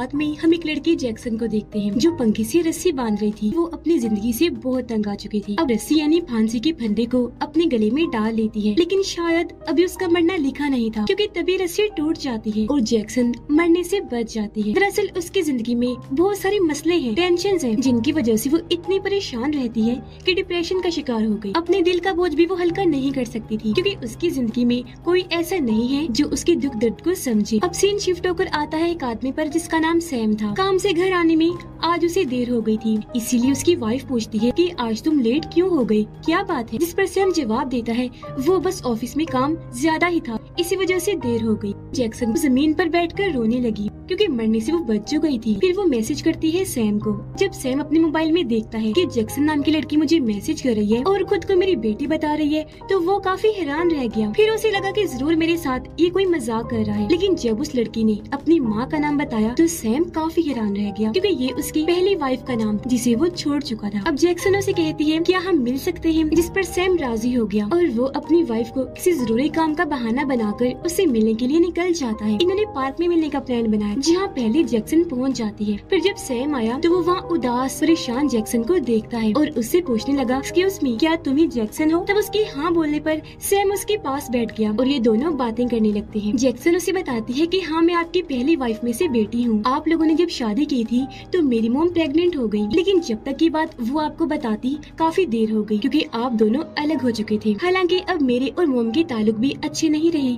बाद में हम एक लड़की जैक्सन को देखते हैं, जो पंखी से रस्सी बाँध रही थी। वो अपनी ज़िंदगी से बहुत तंग आ चुकी थी। अब रस्सी यानी फांसी के फंदे को अपने गले में डाल लेती है, लेकिन शायद अभी उसका मरना लिखा नहीं था, क्योंकि तभी रस्सी टूट जाती है और जैक्सन मरने से बच जाती है। दरअसल उसकी ज़िंदगी में बहुत सारे मसले हैं टेंशन हैं, जिनकी वजह से वो इतनी परेशान रहती है कि डिप्रेशन का शिकार हो गई। अपने दिल का बोझ भी वो हल्का नहीं कर सकती थी, क्योंकि उसकी ज़िंदगी में कोई ऐसा नहीं है जो उसके दुख दर्द को समझे। अब सीन शिफ्ट होकर आता है एक आदमी पर, जिसका नाम सैम था। काम से घर आने में आज उसे देर हो गई थी। इसीलिए उसकी वाइफ पूछती है कि आज तुम लेट क्यों हो गई क्या बात है? जिस पर सैम जवाब देता है, वो बस ऑफ़िस में काम ज़्यादा ही था। इसी वजह से देर हो गई। जैक्सन ज़मीन पर बैठकर रोने लगी, क्योंकि मरने से वो बच जो गई थी। फिर वो मैसेज करती है सैम को। जब सैम अपने मोबाइल में देखता है कि जैक्सन नाम की लड़की मुझे मैसेज कर रही है और खुद को मेरी बेटी बता रही है तो वो काफ़ी हैरान रह गया। फिर उसे लगा कि ज़रूर मेरे साथ ये कोई मज़ाक कर रहा है। लेकिन जब उस लड़की ने अपनी माँ का नाम बताया तो सैम काफ़ी हैरान रह गया, क्योंकि ये उसकी पहली वाइफ का नाम, जिसे वो छोड़ चुका था। अब जैक्सन उसे कहती है, क्या हम मिल सकते हैं? जिस पर सैम राज़ी हो गया और वो अपनी वाइफ को किसी ज़रूरी काम का बहाना बनाकर उसे मिलने के लिए निकल जाता है। इन्होंने पार्क में मिलने का प्लान बनाया, जहाँ पहले जैक्सन पहुँच जाती है। फिर जब सैम आया तो वो वहाँ उदास, परेशान जैक्सन को देखता है और उससे पूछने लगा एक्सक्यूज मी क्या तुम ही जैक्सन हो? तब उसकी हाँ बोलने पर सैम उसके पास बैठ गया और ये दोनों बातें करने लगते हैं। जैक्सन उसे बताती है कि हाँ मैं आपकी पहली वाइफ में से बेटी हूँ। आप लोगों ने जब शादी की थी तो मेरी मोम प्रेग्नेंट हो गई। लेकिन जब तक की बात वो आपको बताती, काफ़ी देर हो गई, क्योंकि आप दोनों अलग हो चुके थे। हालाँकि अब मेरे और मोम के ताल्लुक भी अच्छे नहीं रहे।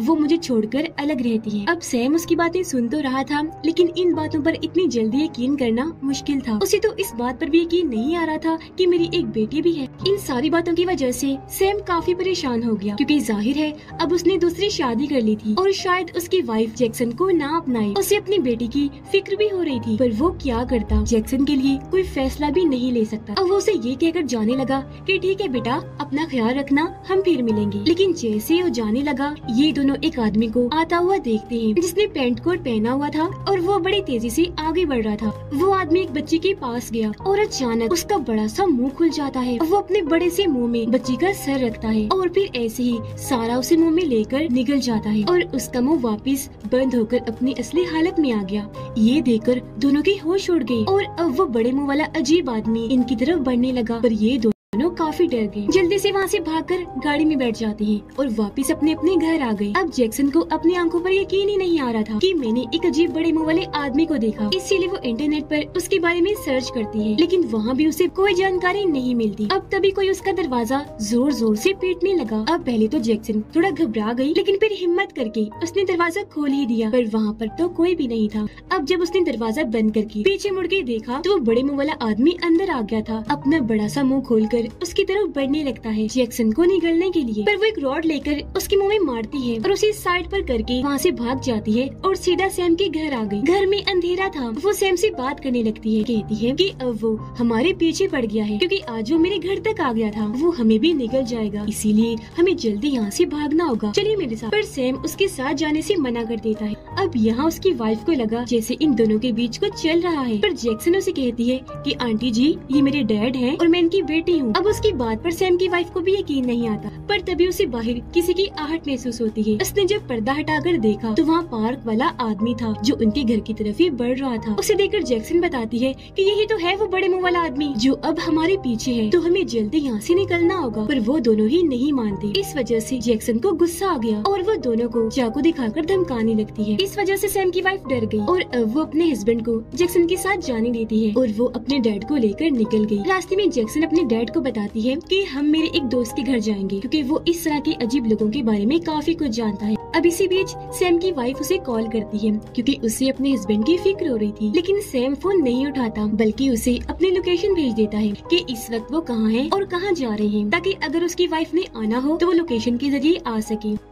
वो मुझे छोड़कर अलग रहती है। अब सैम उसकी बातें सुन तो रहा था, लेकिन इन बातों पर इतनी जल्दी यकीन करना मुश्किल था। उसे तो इस बात पर भी यकीन नहीं आ रहा था कि मेरी एक बेटी भी है। इन सारी बातों की वजह से सैम काफ़ी परेशान हो गया, क्योंकि ज़ाहिर है, अब उसने दूसरी शादी कर ली थी और शायद उसकी वाइफ जैक्सन को ना अपनाए। उसे अपनी बेटी की फ़िक्र भी हो रही थी, पर वो क्या करता? जैक्सन के लिए कोई फैसला भी नहीं ले सकता। अब वो उसे ये कहकर जाने लगा कि, ठीक है बेटा, अपना ख्याल रखना, हम फिर मिलेंगे। लेकिन जैसे वो जाने लगा, ये दोनों एक आदमी को आता हुआ देखते हैं, जिसने पेंट कोट पहना हुआ था और वो बड़ी तेज़ी से आगे बढ़ रहा था। वो आदमी एक बच्चे के पास गया और अचानक उसका बड़ा सा मुँह खुल जाता है। वो अपने बड़े से मुँह में बच्ची का सर रखता है और फिर ऐसे ही सारा उसे मुँह में लेकर निकल जाता है और उसका मुँह वापस बंद होकर अपनी असली हालत में आ गया। ये देखकर दोनों की होश उड़ गई और अब वो बड़े मुँह वाला अजीब आदमी इनकी तरफ़ बढ़ने लगा। पर ये दोनों काफ़ी डर गए। जल्दी से वहाँ से भागकर गाड़ी में बैठ जाते हैं और वापस अपने अपने घर आ गए। अब जैक्सन को अपनी आँखों पर यकीन ही नहीं आ रहा था कि मैंने एक अजीब बड़े मुँह वाले आदमी को देखा। इसीलिए वो इंटरनेट पर उसके बारे में सर्च करती है, लेकिन वहाँ भी उसे कोई जानकारी नहीं मिलती। अब तभी कोई उसका दरवाज़ा ज़ोर ज़ोर से पीटने लगा। अब पहले तो जैक्सन थोड़ा घबरा गई लेकिन फिर हिम्मत करके उसने दरवाज़ा खोल ही दिया, पर वहाँ पर तो कोई भी नहीं था। अब जब उसने दरवाज़ा बंद करके पीछे मुड़ के देखा तो वो बड़े मुँह वाला आदमी अंदर आ गया था। अपना बड़ा सा मुँह मुँह खोलकर उसकी तरफ़ बढ़ने लगता है जैक्सन को निगलने के लिए। पर वो एक रॉड लेकर उसके मुँह में मारती है और उसे साइड पर करके वहाँ से भाग जाती है और सीधा सैम के घर आ गई। घर में अंधेरा था। वो सैम से बात करने लगती है, कहती है कि अब वो हमारे पीछे पड़ गया है क्योंकि आज वो मेरे घर तक आ गया था। वो हमें भी निकल जाएगा, इसीलिए हमें जल्दी यहाँ से भागना होगा। चलिए मेरे साथ। पर सैम उसके साथ जाने से मना कर देता है। अब यहाँ उसकी वाइफ को लगा जैसे इन दोनों के बीच कुछ चल रहा है। पर जैक्सन उसे कहती है कि, आंटी जी, ये मेरे डैड हैं और मैं इनकी बेटी हूँ। अब उसकी बात पर सैम की वाइफ को भी यकीन नहीं आता, पर तभी उसे बाहर किसी की आहट महसूस होती है। उसने जब पर्दा हटाकर देखा तो वहाँ पार्क वाला आदमी था, जो उनके घर की तरफ़ ही बढ़ रहा था। उसे देखकर जैक्सन बताती है कि यही तो है वो बड़े मुँह वाला आदमी, जो अब हमारे पीछे है। तो हमें जल्दी यहाँ से निकलना होगा, पर वो दोनों ही नहीं मानते। इस वजह से जैक्सन को गुस्सा आ गया, और वो दोनों को चाकू दिखाकर धमकाने लगती है। इस वजह से सैम की वाइफ डर गई, और वो अपने हस्बैंड को जैक्सन के साथ जाने देती है, और वो अपने डैड को लेकर निकल गई। रास्ते में जैक्सन अपने डैड को बताती है कि हम मेरे एक दोस्त के घर जाएँगे, क्योंकि वो इस तरह के अजीब लोगों के बारे में काफ़ी कुछ जानता है। अब इसी बीच, सैम की वाइफ उसे कॉल करती है, क्योंकि उसे अपने हस्बैंड की फ़िक्र हो रही थी। लेकिन सैम फ़ोन नहीं उठाता, बल्कि उसे अपनी लोकेशन भेज देता है कि इस वक्त वो कहाँ है और कहाँ जा रहे हैं, ताकि अगर उसकी वाइफ ने आना हो तो वो लोकेशन के ज़रिए आ सके।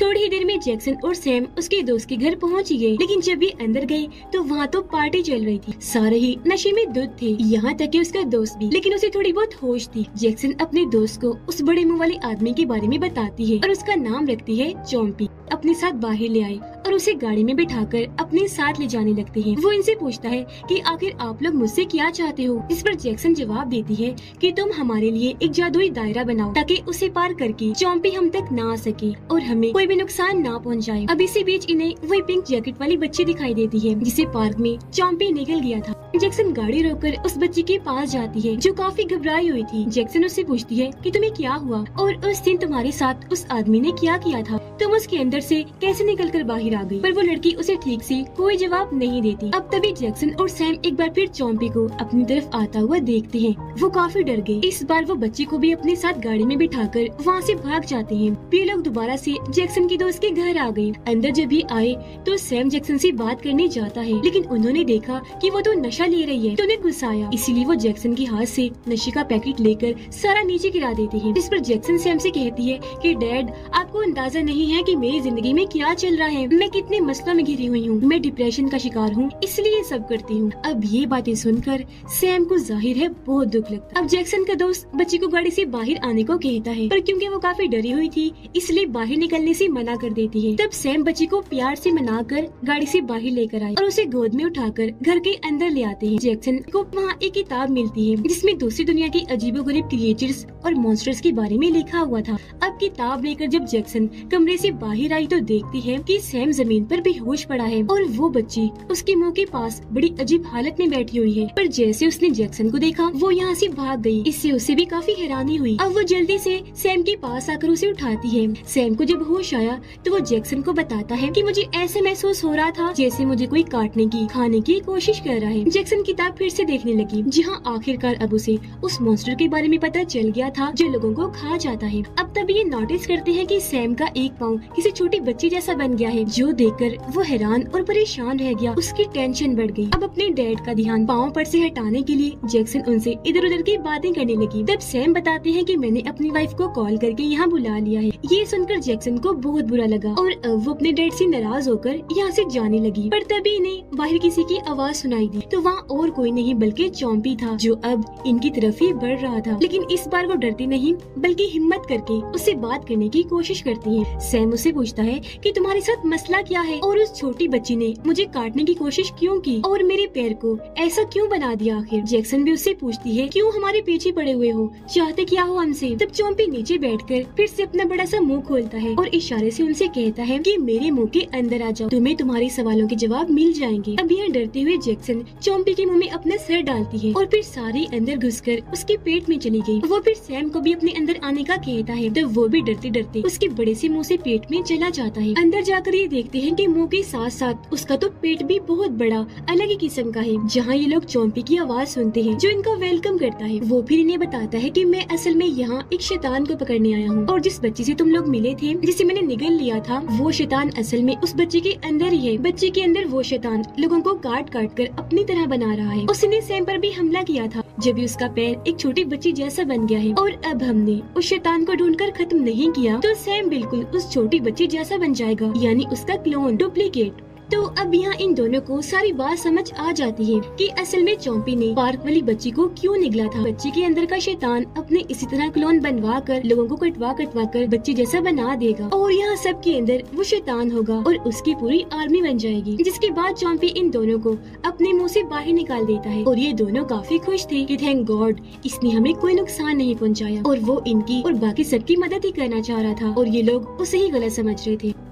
थोड़ी ही देर में जैक्सन और सैम उसके दोस्त के घर पहुँच गए। लेकिन जब भी अंदर गए तो वहाँ तो पार्टी चल रही थी। सारे ही नशे में दूध थे। यहाँ तक कि उसका दोस्त भी। लेकिन उसे थोड़ी बहुत होश थी। जैक्सन अपने दोस्त को उस बड़े मुँह वाले आदमी के बारे में बताती है और उसका नाम रखती है चौम्पी अपने साथ बाहर ले आए और उसे गाड़ी में बिठाकर अपने साथ ले जाने लगते हैं। वो इनसे पूछता है कि आखिर आप लोग मुझसे क्या चाहते हो? इस पर जैक्सन जवाब देती है कि तुम हमारे लिए एक जादुई दायरा बनाओ ताकि उसे पार करके चौंपी हम तक ना आ सके और हमें कोई भी नुकसान ना पहुँचाए। अब इसी बीच इन्हें वही पिंक जैकेट वाली बच्ची दिखाई देती है, जिसे पार्क में चौंपी निकल गया था। जैक्सन गाड़ी रोककर उस बच्ची के पास जाती है, जो काफ़ी घबराई हुई थी। जैक्सन उससे पूछती है कि तुम्हें क्या हुआ और उस दिन तुम्हारे साथ उस आदमी ने क्या किया था? तुम उसके अंदर से कैसे निकल कर बाहर आ गई? पर वो लड़की उसे ठीक से कोई जवाब नहीं देती। अब तभी जैक्सन और सैम एक बार फिर चौंपी को अपनी तरफ़ आता हुआ देखते हैं। वो काफ़ी डर गए। इस बार वो बच्ची को भी अपने साथ गाड़ी में बिठा कर वहाँ ऐसी भाग जाते हैं। वे लोग दोबारा ऐसी जैक्सन की दोस्त के घर आ गए। अंदर जब भी आए तो सैम जैक्सन ऐसी बात करने जाता है। लेकिन उन्होंने देखा की वो तो नशा ले रही है तो उन्हें गुस्सा आया। इसीलिए वो जैक्सन के हाथ ऐसी नशे का पैकेट लेकर सारा नीचे गिरा देते है। जिस पर जैक्सन सैम ऐसी कहती है की, डैड, आपको अंदाज़ा नहीं है कि मेरी ज़िंदगी में क्या चल रहा है? मैं कितने मसलों में घिरी हुई हूँ? मैं डिप्रेशन का शिकार हूँ, इसलिए सब करती हूँ। अब ये बातें सुनकर सैम को ज़ाहिर है बहुत दुख लगता। अब जैक्सन का दोस्त बच्ची को गाड़ी से बाहर आने को कहता है, पर क्योंकि वो काफ़ी डरी हुई थी, इसलिए बाहर निकलने से मना कर देती है। तब सैम बच्ची को प्यार से मनाकर गाड़ी से बाहर लेकर आए और उसे गोद में उठाकर घर के अंदर ले आते हैं। जैक्सन को वहाँ एक किताब मिलती है, जिसमें दूसरी दुनिया के अजीबो गरीब क्रिएचर्स और मॉन्स्टर्स के बारे में लिखा हुआ था। अब किताब लेकर जब जैक्सन कमरे से बाहर आई तो देखती है कि सैम ज़मीन पर बेहोश पड़ा है और वो बच्ची उसके मुँह के पास बड़ी अजीब हालत में बैठी हुई है। पर जैसे उसने जैक्सन को देखा, वो यहाँ से भाग गई। इससे उसे भी काफ़ी हैरानी हुई। अब वो जल्दी से सैम के पास आकर उसे उठाती है। सैम को जब होश आया तो वो जैक्सन को बताता है कि मुझे ऐसे महसूस हो रहा था जैसे मुझे कोई काटने की, खाने की कोशिश कर रहा है। जैक्सन किताब फिर से देखने लगी जहाँ आखिरकार अब उसे उस मॉन्स्टर के बारे में पता चल गया था जो लोगों को खा जाता है। अब तब ये नोटिस करते हैं कि सैम का एक पाँव किसी छोटी बच्ची जैसा बन गया है। जो देखकर वो हैरान और परेशान रह गया। उसकी टेंशन बढ़ गई। अब अपने डैड का ध्यान पाँव पर से हटाने के लिए जैक्सन उनसे इधर उधर की बातें करने लगी। तब सैम बताते हैं कि मैंने अपनी वाइफ को कॉल करके यहाँ बुला लिया है। ये सुनकर जैक्सन को बहुत बुरा लगा और वो अपने डैड से नाराज़ होकर यहाँ से जाने लगी। पर तभी इन्हें बाहर किसी की आवाज़ सुनाई दी। तो वहाँ और कोई नहीं, बल्कि चौंपी था, जो अब इनकी तरफ़ ही बढ़ रहा था। लेकिन इस बार वो डरती नहीं, बल्कि हिम्मत करके उससे बात करने की कोशिश करती है। सैम उसे पूछता है कि तुम्हारे साथ मसला क्या है? और उस छोटी बच्ची ने मुझे काटने की कोशिश क्यों की? और मेरे पैर को ऐसा क्यों बना दिया आखिर? जैक्सन भी उससे पूछती है, क्यों हमारे पीछे पड़े हुए हो? चाहते क्या हो हमसे? तब चौंपी नीचे बैठकर फिर से अपना बड़ा सा मुँह खोलता है और इशारे से उनसे कहता है कि मेरे मुँह के अंदर आ जाओ, तुम्हें तुम्हारे सवालों के जवाब मिल जाएँगे। अब यहाँ डरते हुए जैक्सन चौंपी के मुँह में अपना सर डालती है और फिर सारे अंदर घुसकर उसके पेट में चली गई। वो फिर सैम को भी अपने अंदर आने का कहता है। तो वो भी डरते डरते उसके बड़े से मुँह से पेट में चला जाता है। अंदर जाकर ये देखते हैं कि मुँह के साथ साथ उसका तो पेट भी बहुत बड़ा, अलग ही किस्म का है। जहाँ ये लोग चौंपी की आवाज़ सुनते हैं, जो इनका वेलकम करता है, वो फिर इन्हें बताता है की मैं असल में यहाँ एक शैतान को पकड़ने आया हूँ। और जिस बच्ची ऐसी तुम लोग मिले थे, जिसे मैंने निगल लिया था, वो शैतान असल में उस बच्चे के अंदर ही है। बच्चे के अंदर वो शैतान लोगों को काट काट कर अपनी तरह बना रहा है। उसने सैम पर भी हमला किया था, जब भी उसका पैर एक छोटी बच्ची जैसा बन गया है। और अब हमने उस शैतान को ढूंढकर खत्म नहीं किया तो सैम बिल्कुल उस छोटी बच्ची जैसा बन जाएगा यानी उसका क्लोन डुप्लीकेट तो अब यहाँ इन दोनों को सारी बात समझ आ जाती है कि असल में चौंपी ने पार्क वाली बच्ची को क्यों निगला था। बच्ची के अंदर का शैतान अपने इसी तरह क्लोन बनवा कर लोगों को कटवा कटवा कर बच्ची जैसा बना देगा। और यहाँ सब के अंदर वो शैतान होगा और उसकी पूरी आर्मी बन जाएगी, जिसके बाद चौंपी इन दोनों को अपने मुँह ऐसी बाहर निकाल देता है। और ये दोनों काफ़ी खुश थे की थैंक गॉड इसने हमें कोई नुकसान नहीं पहुँचाया। और वो इनकी और बाकी सबकी मदद ही करना चाह रहा था। और ये लोग उसे ही गलत समझ रहे थे।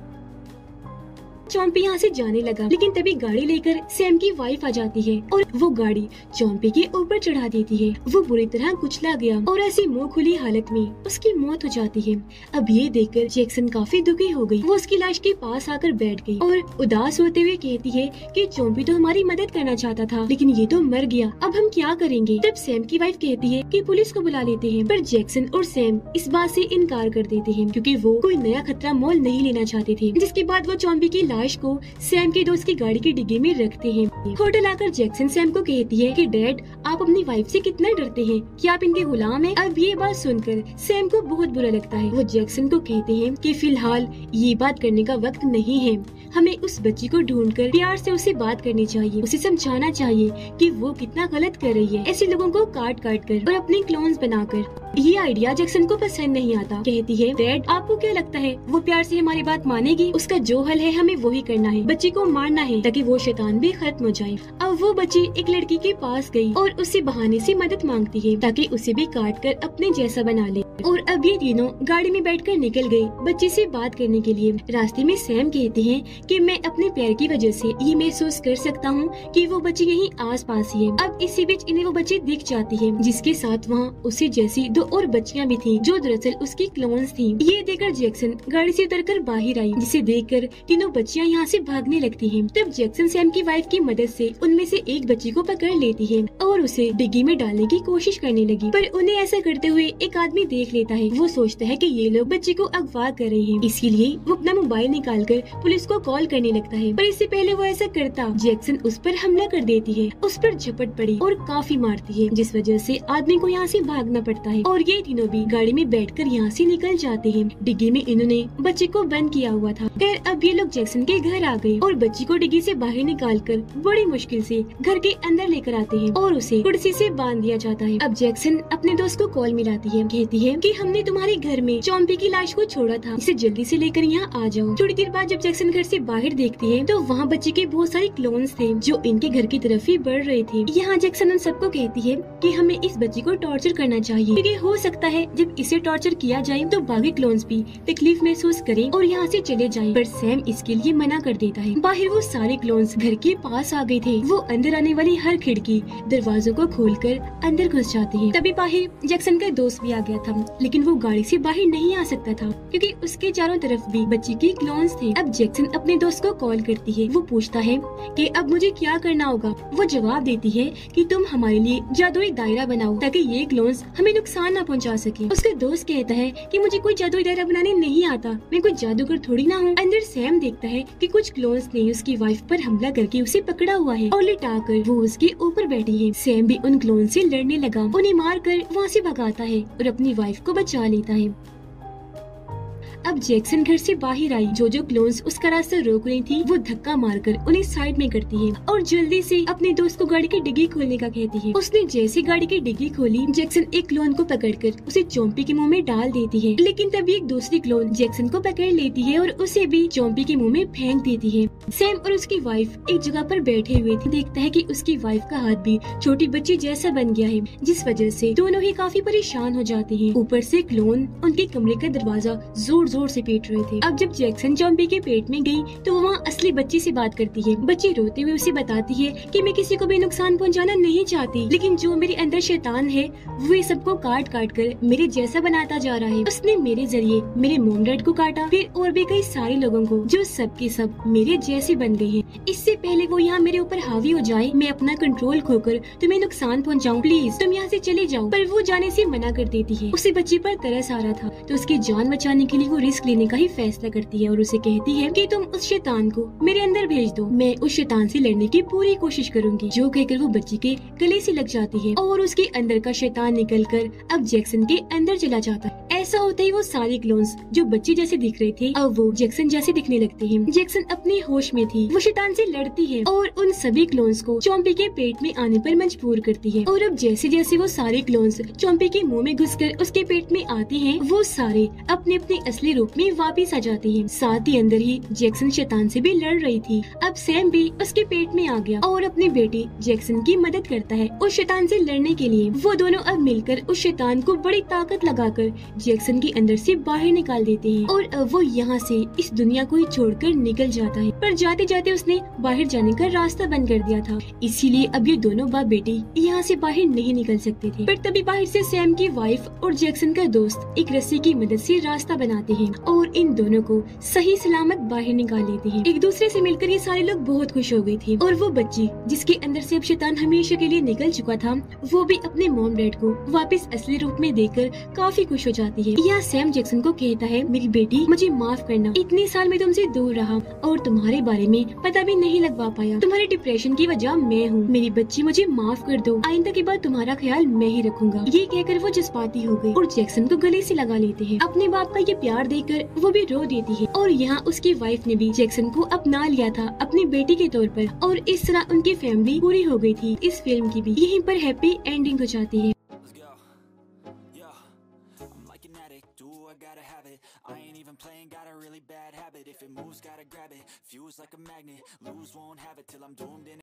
चौंपी यहाँ से जाने लगा, लेकिन तभी गाड़ी लेकर सैम की वाइफ आ जाती है और वो गाड़ी चौंपी के ऊपर चढ़ा देती है। वो बुरी तरह कुचला गया और ऐसी मुँह खुली हालत में उसकी मौत हो जाती है। अब ये देखकर जैक्सन काफ़ी दुखी हो गई। वो उसकी लाश के पास आकर बैठ गई और उदास होते हुए कहती है कि चौंपी तो हमारी मदद करना चाहता था, लेकिन ये तो मर गया। अब हम क्या करेंगे? तब सैम की वाइफ कहती है कि पुलिस को बुला लेते हैं, पर जैक्सन और सैम इस बात से इनकार कर देते हैं, क्योंकि वो कोई नया खतरा मोल नहीं लेना चाहते थे, जिसके बाद वो चौंपी की लाश को सैम के दोस्त की गाड़ी की डिग्गी में रखते हैं। होटल आकर जैक्सन सैम को कहती है कि, डैड, आप अपनी वाइफ से कितना डरते हैं? कि आप इनके गुलाम हैं? अब ये बात सुनकर सैम को बहुत बुरा लगता है। वो जैक्सन को कहते हैं कि, फ़िलहाल ये बात करने का वक्त नहीं है। हमें उस बच्ची को ढूंढकर प्यार से उसे बात करनी चाहिए। उसे समझाना चाहिए कि वो कितना गलत कर रही है। ऐसे लोगों को काट काट कर और अपने क्लोन्स बनाकर। ये आइडिया जैक्सन को पसंद नहीं आता। कहती है डैड आपको क्या लगता है? वो प्यार से हमारी बात मानेगी? उसका जो हल है हमें वही करना है। बच्ची को मारना है ताकि वो शैतान भी खत्म हो जाए। अब वो बच्ची एक लड़की के पास गई और उसे बहाने से मदद मांगती है ताकि उसे भी काट कर अपने जैसा बना ले। और अब ये तीनों गाड़ी में बैठकर निकल गए बच्चे से बात करने के लिए। रास्ते में सैम कहते हैं कि मैं अपने प्यार की वजह से ये महसूस कर सकता हूँ कि वो बच्ची यहीं आस पास ही है। अब इसी बीच इन्हें वो बच्चे दिख जाती है, जिसके साथ वहाँ उसे जैसी दो और बच्चियाँ भी थी, जो दरअसल उसकी क्लोन्स थी। ये देखकर जैक्सन गाड़ी से उतरकर बाहर आई, जिसे देखकर तीनों बच्चियाँ यहाँ से भागने लगती हैं। तब जैक्सन सैम की वाइफ की मदद से उनमें से एक बच्ची को पकड़ लेती है और उसे डिग्गी में डालने की कोशिश करने लगी। पर उन्हें ऐसा करते हुए एक आदमी देख लेता है। वो सोचता है कि ये लोग बच्चे को अगवा कर रहे हैं। इसीलिए वो अपना मोबाइल निकाल कर पुलिस को कॉल करने लगता है। पर इससे पहले वो ऐसा करता। जैक्सन उस पर हमला कर देती है। उस पर झपट पड़ी और काफ़ी मारती है, जिस वजह से आदमी को यहाँ से भागना पड़ता है। और ये तीनों भी गाड़ी में बैठकर यहाँ से निकल जाते हैं। डिग्गी में इन्होंने बच्चे को बंद किया हुआ था। खैर, अब ये लोग जैक्सन के घर आ गए और बच्ची को डिग्गी से बाहर निकाल कर बड़ी मुश्किल से घर के अंदर लेकर आते हैं और उसे कुर्सी से बाँध दिया जाता है। अब जैक्सन अपने दोस्त को कॉल मिलाती है। कहती है कि हमने तुम्हारे घर में चौम्पी की लाश को छोड़ा था। इसे जल्दी से लेकर यहाँ आ जाओ। थोड़ी देर बाद जब जैक्सन घर से बाहर देखती है तो वहाँ बच्चे के बहुत सारे क्लोन्स थे, जो इनके घर की तरफ़ ही बढ़ रहे थे। यहाँ जैक्सन उन सबको कहती है कि हमें इस बच्चे को टॉर्चर करना चाहिए। क्योंकि हो सकता है, जब इसे टॉर्चर किया जाए तो बाकी क्लोन्स भी तकलीफ़ महसूस करें और यहाँ से चले जाए। पर सैम इसके लिए मना कर देता है। बाहर वो सारे क्लोन्स घर के पास आ गए थे। वो अंदर आने वाली हर खिड़की दरवाजों को खोलकर अंदर घुस जाते हैं। तभी बाहर जैक्सन का दोस्त भी आ गया था। लेकिन वो गाड़ी से बाहर नहीं आ सकता था, क्योंकि उसके चारों तरफ़ भी बच्ची के क्लोन्स थे। अब जैक्सन अपने दोस्त को कॉल करती है। वो पूछता है कि, अब मुझे क्या करना होगा? वो जवाब देती है कि, तुम हमारे लिए जादुई दायरा बनाओ, ताकि ये क्लोन्स हमें नुकसान न पहुँचा सके। उसका दोस्त कहता है कि, मुझे कोई जादुई दायरा बनाने नहीं आता। मैं कोई जादूगर थोड़ी ना हूँ। अंदर सैम देखता है कि कुछ क्लोन्स ने उसकी वाइफ पर हमला करके उसे पकड़ा हुआ है और लिटा कर वो उसके ऊपर बैठी है। सैम भी उन क्लोन से लड़ने लगा। उन्हें मार कर वहाँ से भगाता है और अपनी वाइफ को बचा लेता है। अब जैक्सन घर से बाहर आई। जो जो क्लोन्स उसका रास्ता रोक रही थी। वो धक्का मारकर उन्हें साइड में करती है और जल्दी से अपने दोस्त को गाड़ी की डिग्गी खोलने का कहती है। उसने जैसे गाड़ी की डिग्गी खोली, जैक्सन एक क्लोन को पकड़कर उसे चौंपी के मुँह में डाल देती है। लेकिन तभी एक दूसरी क्लोन जैक्सन को पकड़ लेती है और उसे भी चौंपी के मुँह में फेंक देती है। सैम और उसकी वाइफ एक जगह पर बैठे हुए थे। देखता है कि उसकी वाइफ का हाथ भी छोटी बच्ची जैसा बन गया है, जिस वजह से दोनों ही काफ़ी परेशान हो जाते हैं। ऊपर से क्लोन उनके कमरे का दरवाज़ा ज़ोर ज़ोर से पीट रहे थे। अब जब जैक्सन जॉम्बी के पेट में गई तो वो वहाँ असली बच्ची से बात करती है। बच्ची रोते हुए उसे बताती है कि मैं किसी को भी नुकसान पहुँचाना नहीं चाहती, लेकिन जो मेरे अंदर शैतान है, वो ये सबको काट काट कर मेरे जैसा बनाता जा रहा है। उसने मेरे ज़रिए मेरे मोम डैड को काटा, फिर और भी कई सारे लोगों को, जो सबके सब मेरे जैसे बन गए हैं। इससे पहले वो यहाँ मेरे ऊपर हावी हो जाए, मैं अपना कंट्रोल खोकर तुम्हें नुकसान पहुँचाऊँ। प्लीज़ तुम यहाँ से चले जाओ। पर वो जाने से मना कर देती है। उसे बच्चे पर तरस आ रहा था तो उसकी जान बचाने के लिए वो रिस्क लेने का ही फैसला करती है और उसे कहती है कि तुम उस शैतान को मेरे अंदर भेज दो। मैं उस शैतान से लड़ने की पूरी कोशिश करूँगी, जो कहकर वो बच्ची के गले से लग जाती है और उसके अंदर का शैतान निकल कर अब जैक्सन के अंदर चला जाता है। ऐसा होते ही वो सारे क्लोन्स जो बच्चे जैसे दिख रहे थे, अब वो जैक्सन जैसे दिखने लगते हैं। जैक्सन अपने होश में थी, वो शैतान से लड़ती है और उन सभी क्लोन्स को चौंपी के पेट में आने पर मजबूर करती है। और अब जैसे जैसे वो सारे क्लोन्स चौंपी के मुँह में घुसकर उसके पेट में आते हैं, वो सारे अपने अपने असली रूप में वापिस आ जाते हैं। साथ ही अंदर ही जैक्सन शैतान से भी लड़ रही थी। अब सैम भी उसके पेट में आ गया और अपनी बेटी जैक्सन की मदद करता है उस शैतान से लड़ने के लिए। वो दोनों अब मिलकर उस शैतान को बड़ी ताकत लगाकर जैक्सन के अंदर से बाहर निकाल देते हैं। और वो यहाँ से इस दुनिया को ही छोड़कर निकल जाता है। पर जाते जाते उसने बाहर जाने का रास्ता बंद कर दिया था। इसीलिए अब ये दोनों बाप बेटी यहाँ से बाहर नहीं निकल सकते थे। पर तभी बाहर से सैम की वाइफ और जैक्सन का दोस्त एक रस्सी की मदद से रास्ता बनाते हैं और इन दोनों को सही सलामत बाहर निकाल लेते हैं। एक दूसरे से मिलकर ये सारे लोग बहुत खुश हो गई थी। और वो बच्ची, जिसके अंदर से अब शैतान हमेशा के लिए निकल चुका था, वो भी अपने मोम डैड को वापस असली रूप में देखकर काफ़ी खुश हो जाती जाती है। यहाँ सैम जैक्सन को कहता है, मेरी बेटी, मुझे माफ़ करना। इतने साल में तुमसे दूर रहा और तुम्हारे बारे में पता भी नहीं लगवा पाया। तुम्हारे डिप्रेशन की वजह मैं हूँ। मेरी बच्ची मुझे माफ़ कर दो। आइंदा के बाद तुम्हारा ख्याल मैं ही रखूँगा। ये कहकर वो जज्बाती हो गई और जैक्सन को गले से लगा लेते हैं। अपने बाप का ये प्यार देखकर वो भी रो देती है। और यहाँ उसकी वाइफ ने भी जैक्सन को अपना लिया था, अपनी बेटी के तौर पर। और इस तरह उनकी फैमिली पूरी हो गई थी इस फ़िल्म की भी। यहीं पर हैप्पी एंडिंग हो जाती है। It moves, gotta grab it. Fuse like a magnet, lose, won't have it till I'm doomed in.